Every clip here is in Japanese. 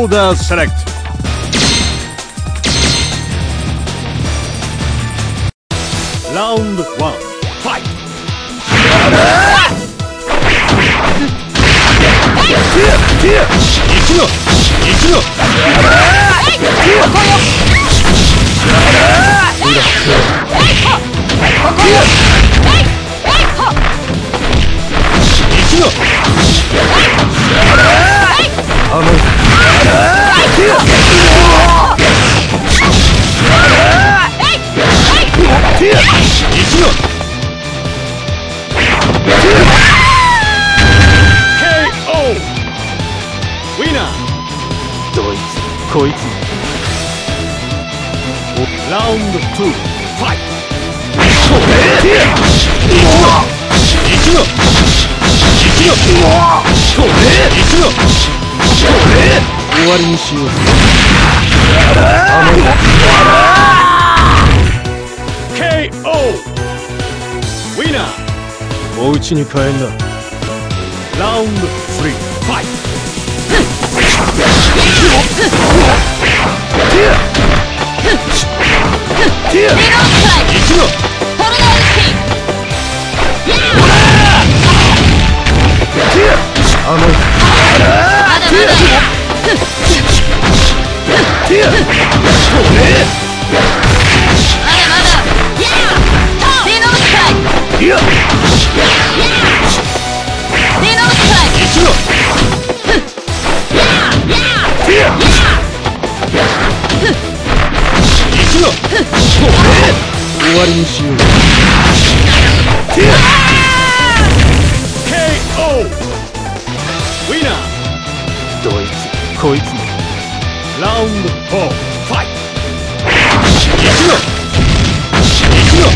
Order select. Round one. Fight. 行どいつこいつラウンド2ファイト終わりにしようぜ KO ウィナーもう家に帰んなラウンド3ファイ。トあの終わりにしよう KO こいつも。ラウンド4ファイト。行くの行くの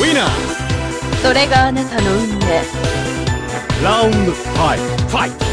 ウィナー。それがあなたの運命ラウンド5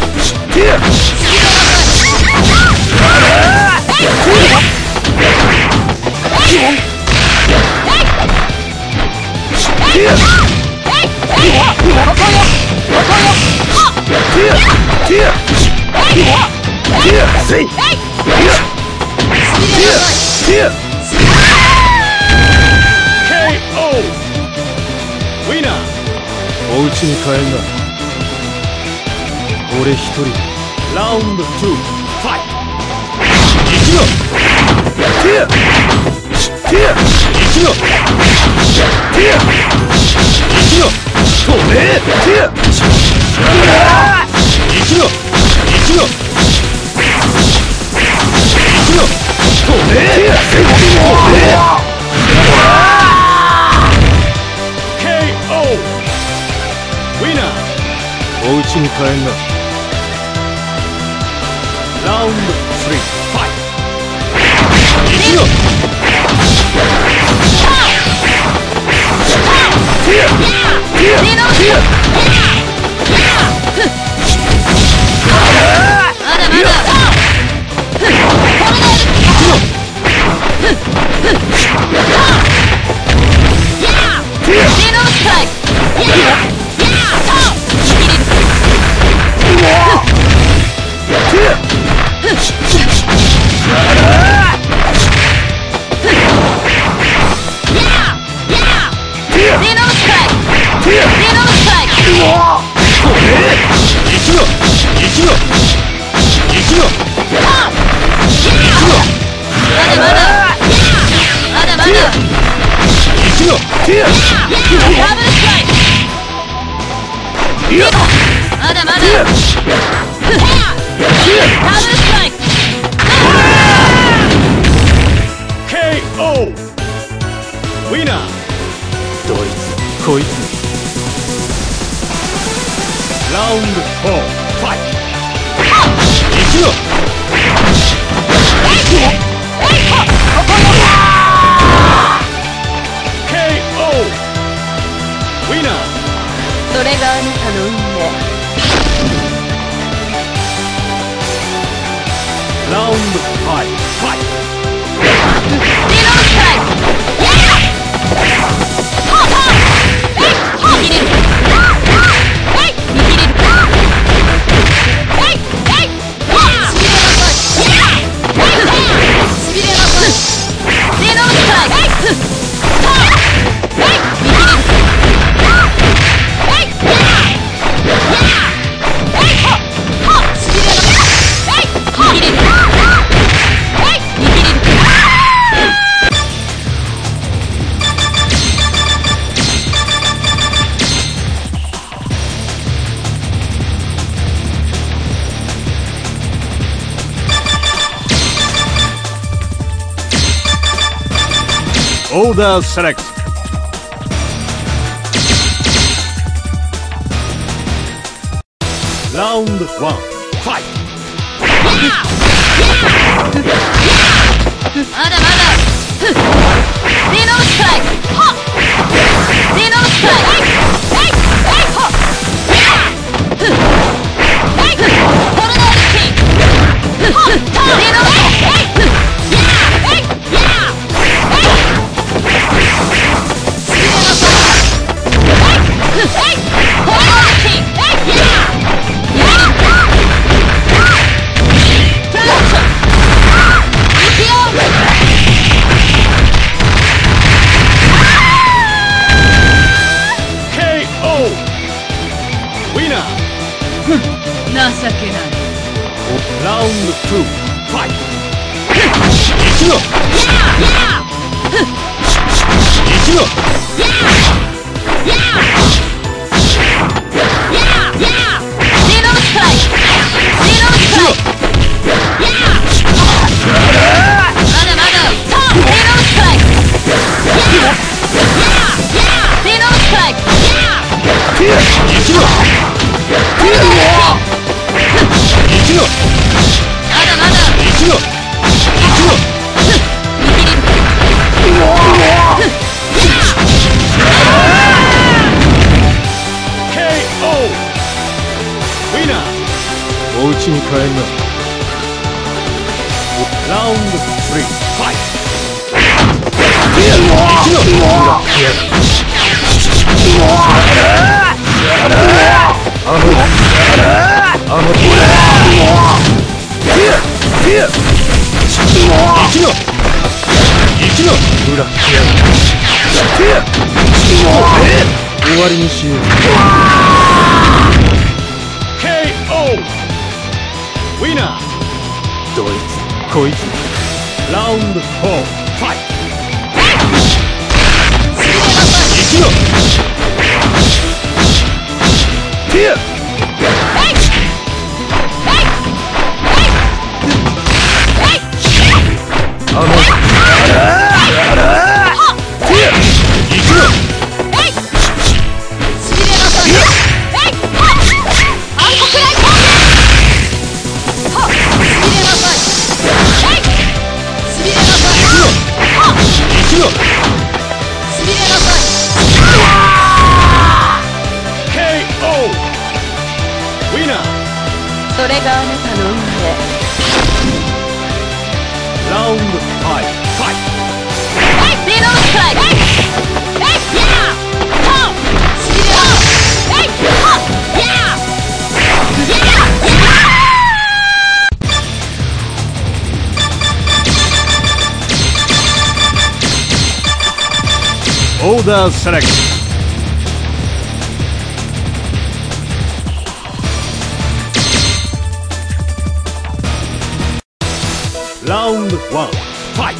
おうちに帰んな。俺一人ラウンド2ファイト行くティアティア行くティア行く止めティア行くの行くの行 KO ウィナーおに帰んな。ラウンド3ファイト行くよ。ティアティアティア the select. Round 1終わりにしよう KO ウィナードイツこいつラウンド4ファイト行くよテあの the selection. Round one. Fight.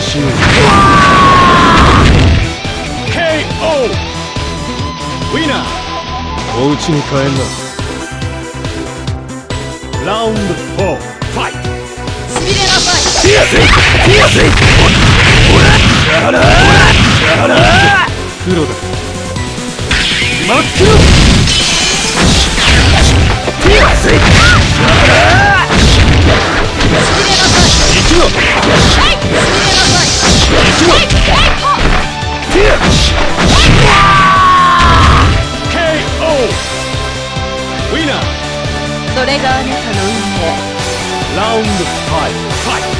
終う KO ィに帰んな。ラウンド4ウナーそれがあなたの運命ラウンド5ファイト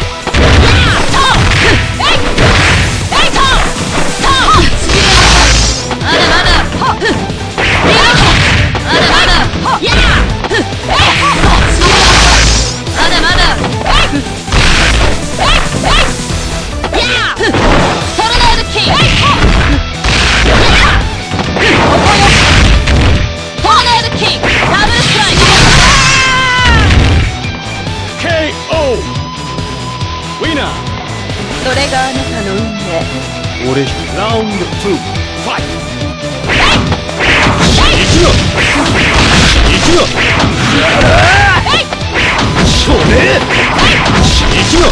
duration. Round two. Fight. Ichigo. Ichigo. Shone. Ichigo.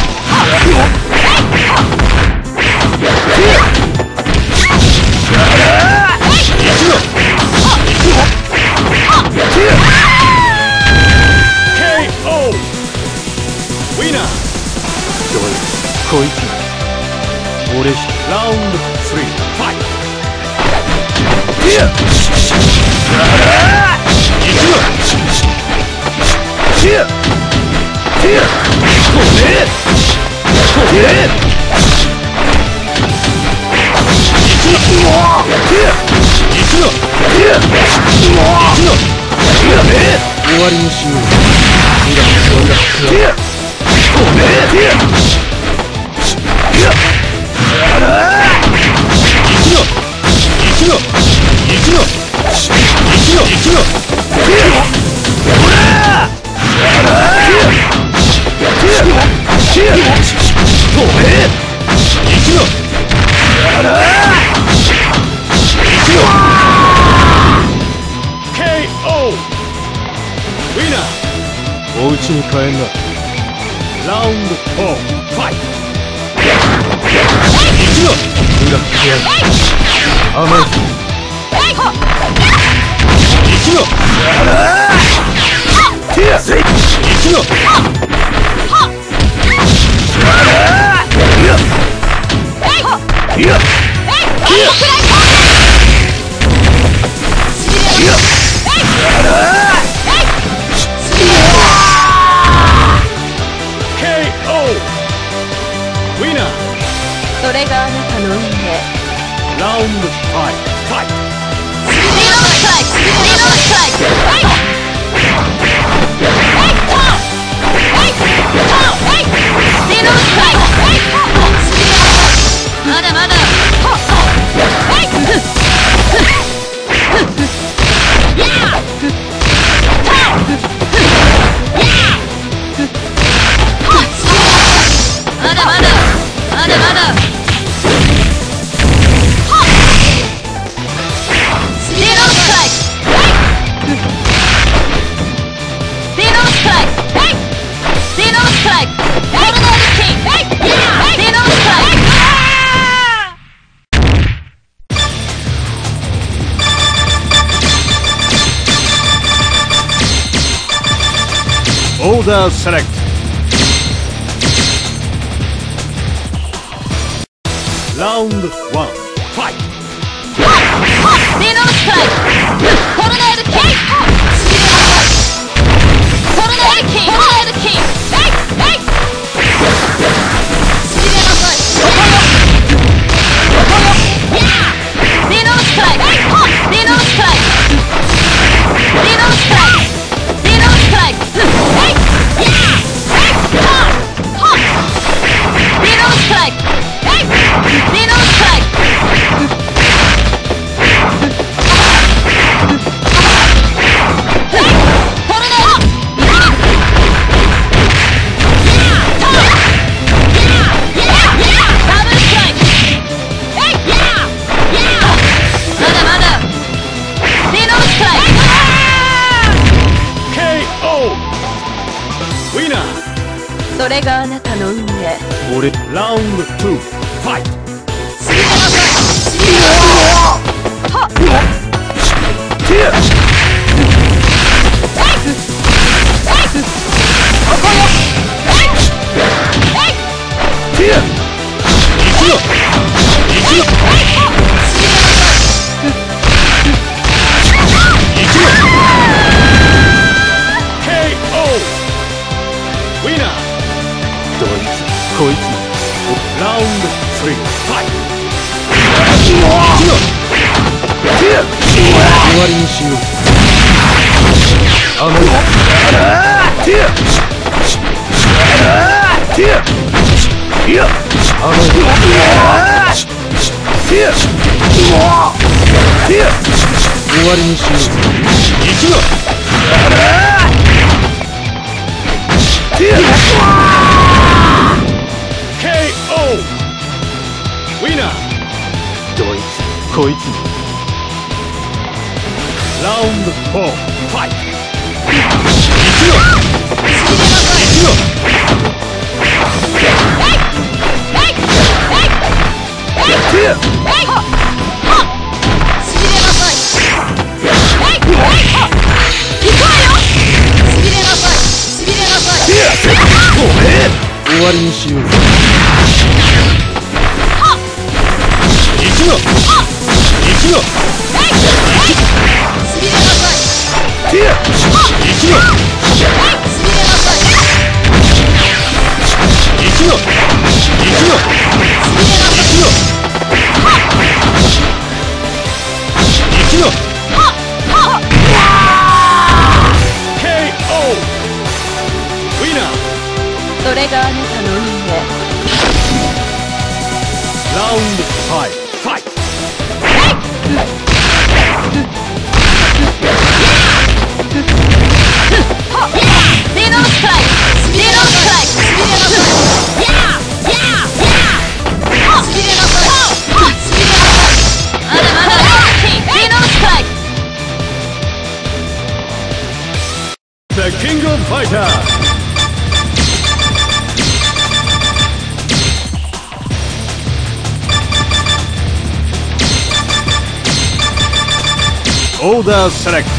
や行くわよお家に帰んな。ラウンド4ファイト。行くぞ裏切りそれがあなたの運命。ラウンド5 Ah! Order select. Round one. Fight. Tornado strike. Tornado 終わりにしよう。行くぞ the Select.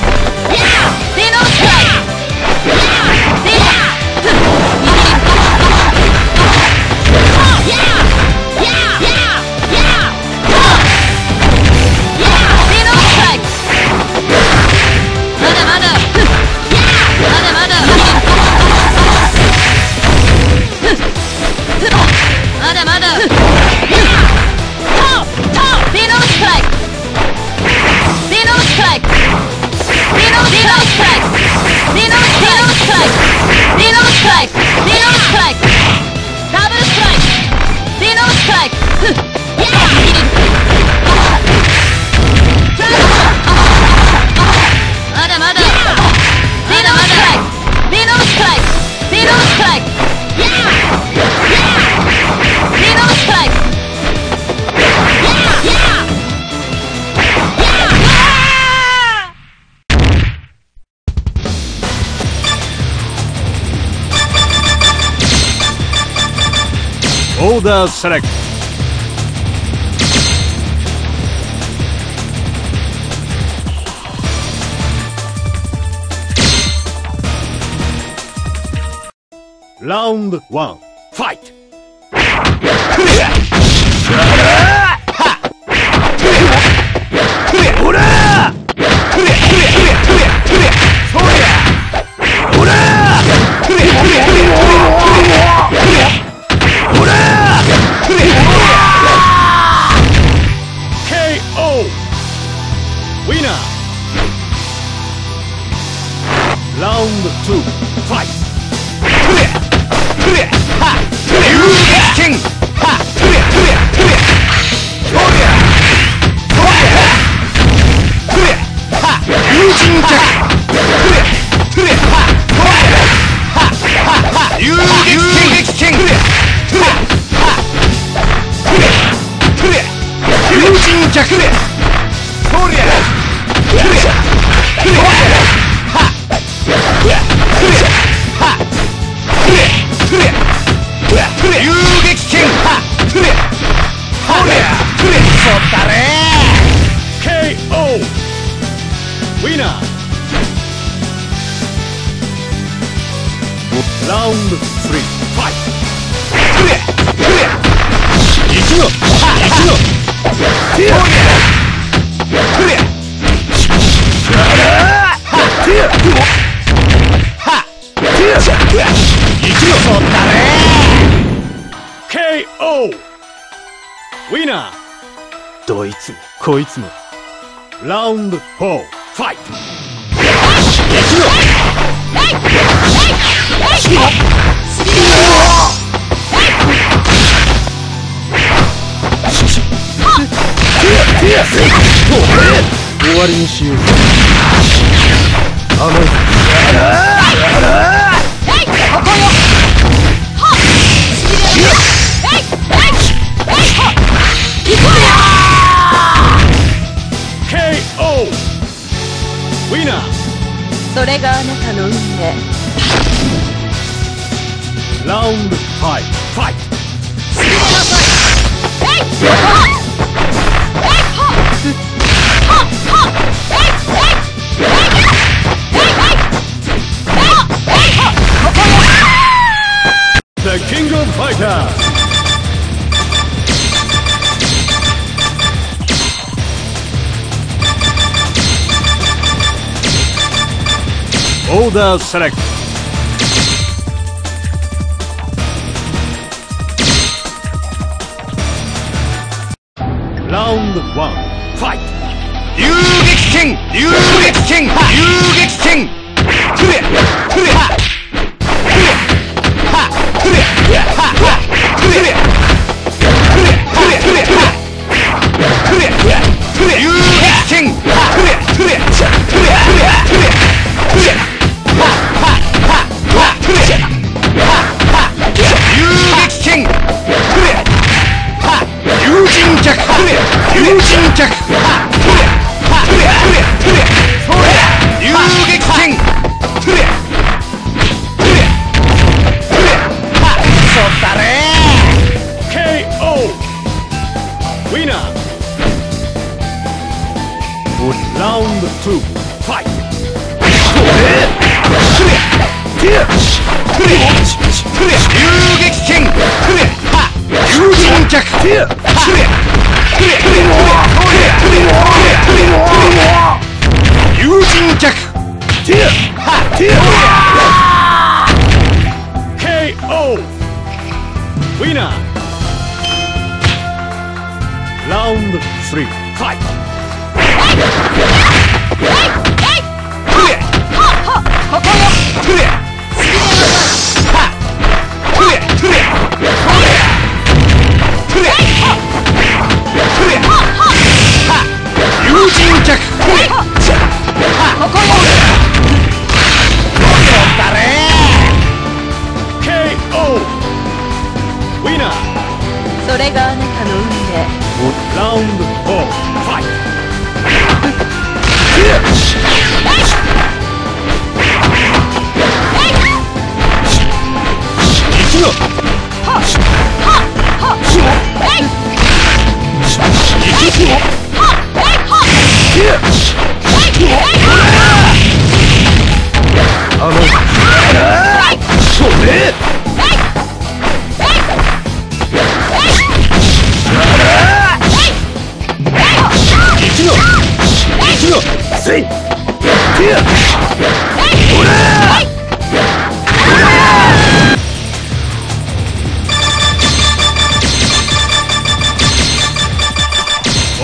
Strike! Venom Strike! The select. Round 1. Fight! いつもラウンド4ファイト。終わりにしよ。う甘い serà 人客。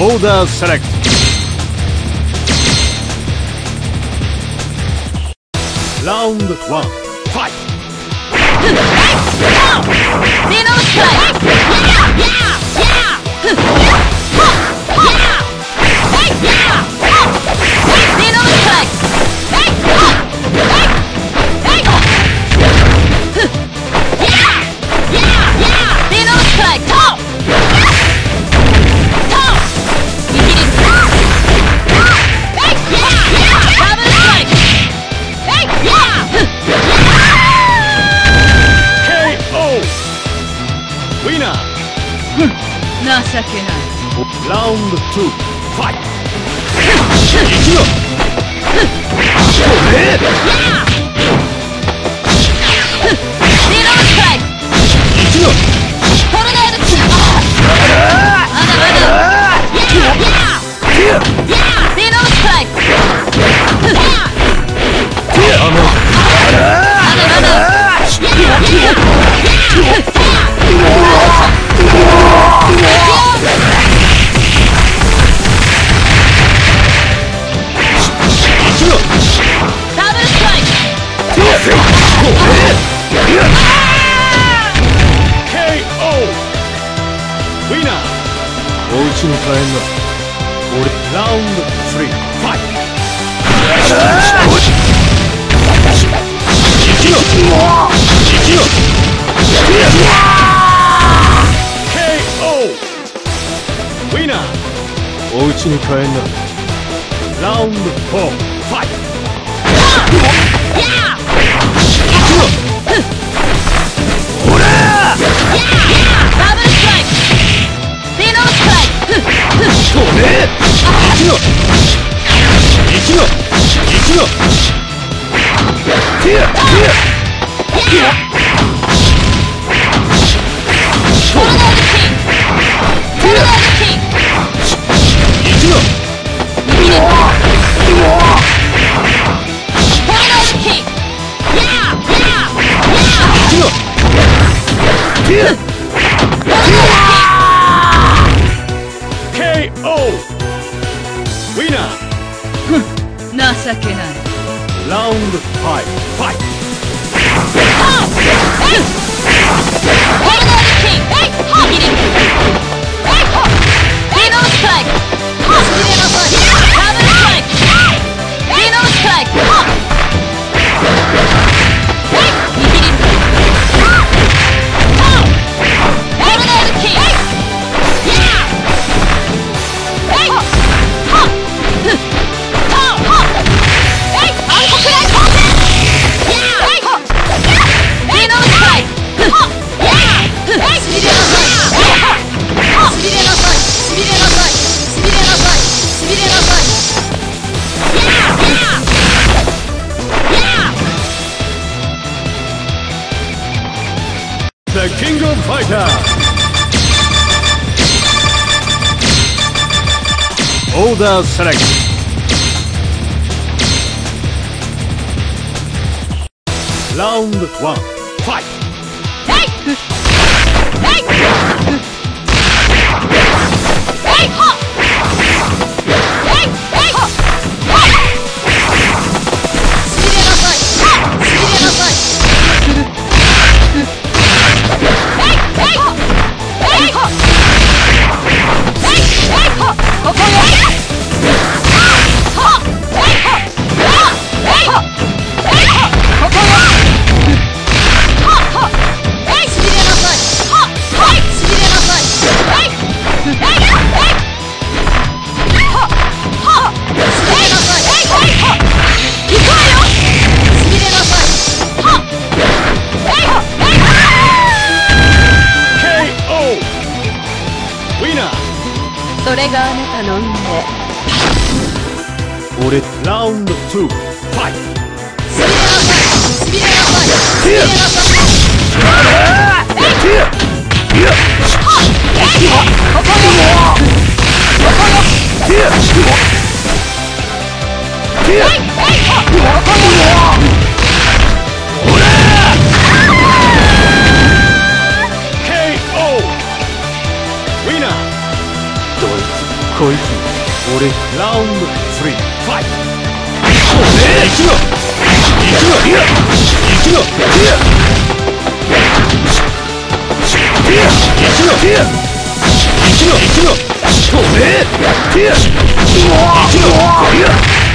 Order select. Round one. Fight. Yeah, yeah, yeah. Personnel selected. Round one. Fight! Hey! Hey! こいつ俺ラウンド3ファイトおめえ行くの行くの行くの行くの行くの行くの行くの行くのおめえ行くの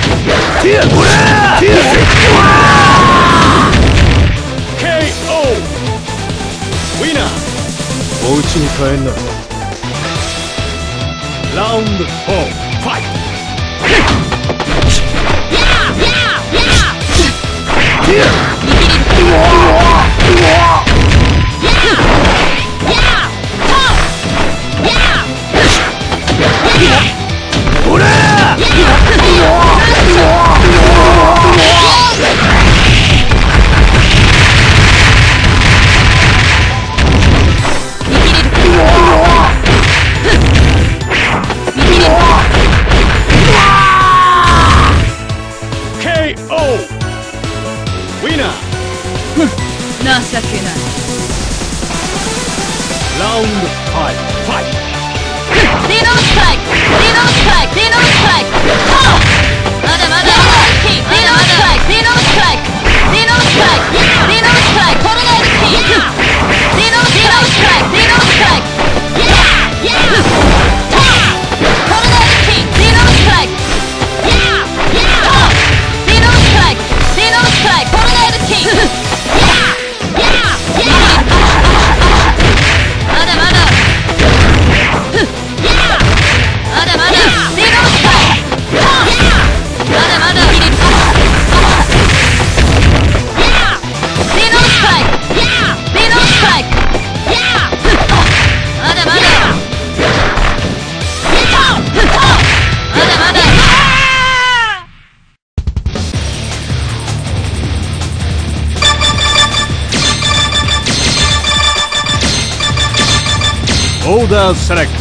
お家に帰んなラウンド4ファイト Round 5 Fight! Dino Select.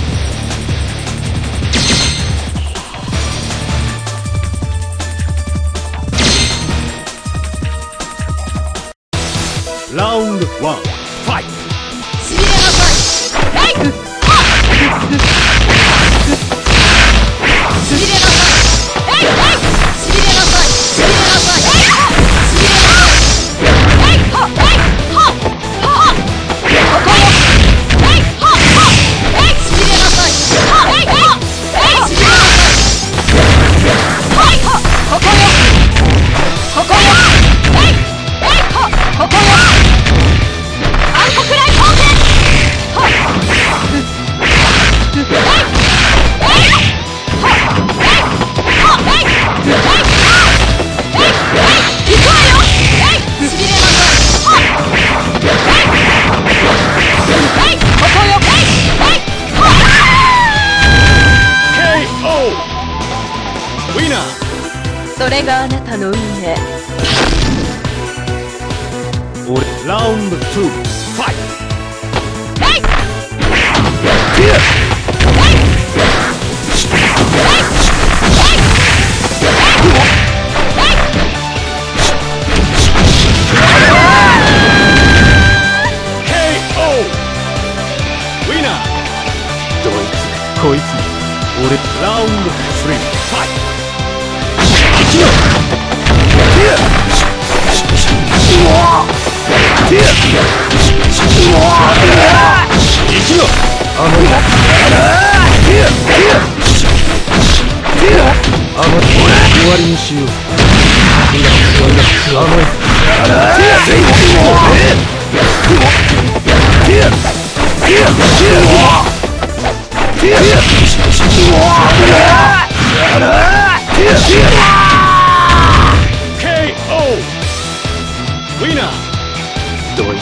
どいつ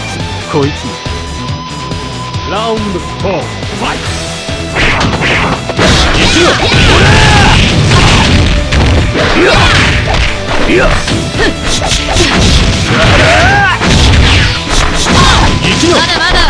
こいつラウンド4ファイトまだまだ。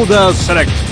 Golda Select.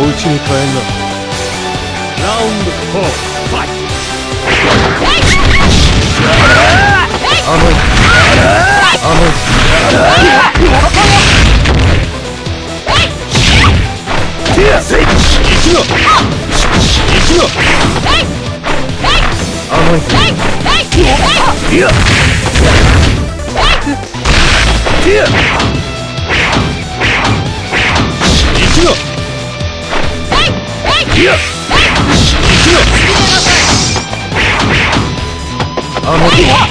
おうちに帰んな。Yeah! あの手は